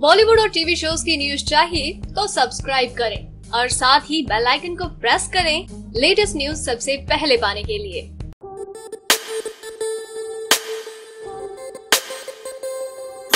बॉलीवुड और TV shows की news चाहिए तो सब्सक्राइब करें और साथ ही बेल आइकन को प्रेस करें लेटेस्ट न्यूज़ सबसे पहले पाने के लिए।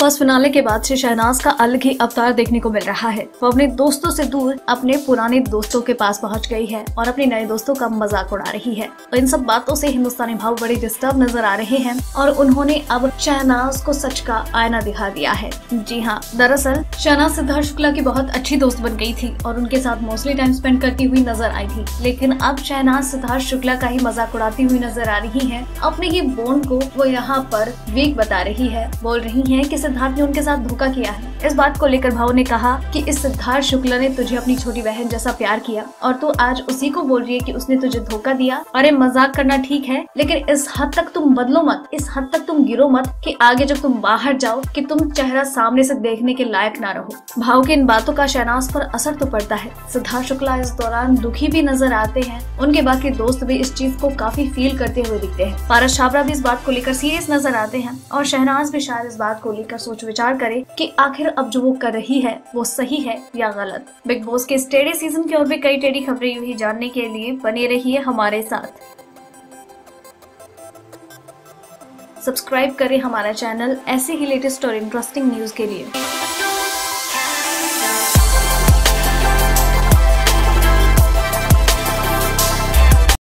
फ़र्स्ट फिनाले के बाद से शहनाज का अलग ही अवतार देखने को मिल रहा है। वो अपने दोस्तों से दूर अपने पुराने दोस्तों के पास पहुँच गई है और अपने नए दोस्तों का मज़ाक उड़ा रही है। और इन सब बातों से हिंदुस्तानी भाव बड़े डिस्टर्ब नज़र आ रहे हैं और उन्होंने अब शहनाज को सच का आयना दिखा दिया है। जी हाँ दरअसल शहनाज सिद्धार्थ शुक्ला की बहुत अच्छी दोस्त बन गई थी और उनके साथ मोस्टली टाइम स्पेंड करती हुई नज़र आई थी। लेकिन अब शहनाज सिद्धार्थ शुक्ला का ही मज़ाक उड़ाती हुई नज़र आ रही है। अपने ही बोन को वो यहाँ पर वीक बता रही है, बोल रही है की सिद्धार्थ ने उनके साथ धोखा किया है। इस बात को लेकर भाव ने कहा कि इस सिद्धार्थ शुक्ला ने तुझे अपनी छोटी बहन जैसा प्यार किया और तू आज उसी को बोल रही है कि उसने तुझे धोखा दिया। अरे मज़ाक करना ठीक है, लेकिन इस हद तक तुम बदलो मत। इस हद तक तुम गिरो मत कि आगे जब तुम बाहर जाओ कि तुम चेहरा सामने से देखने के लायक ना रहो। भाव की इन बातों का शहनाज पर असर तो पड़ता है। सिद्धार्थ शुक्ला इस दौरान दुखी भी नज़र आते हैं। उनके बाकी दोस्त भी इस चीज़ को काफ़ी फील करते हुए दिखते हैं। पारस छाबरा भी इस बात को लेकर सीरियस नज़र आते हैं और शहनाज भी शायद इस बात को लेकर सोच विचार करे की आखिर अब जो वो कर रही है, वो सही है या गलत? बिग बॉस के टेढ़े सीज़न की और भी कई टेढ़ी खबरें यूँ ही जानने के लिए बने रहिए हमारे साथ। सब्सक्राइब करें हमारा चैनल ऐसे ही लेटेस्ट और इंटरेस्टिंग न्यूज़ के लिए।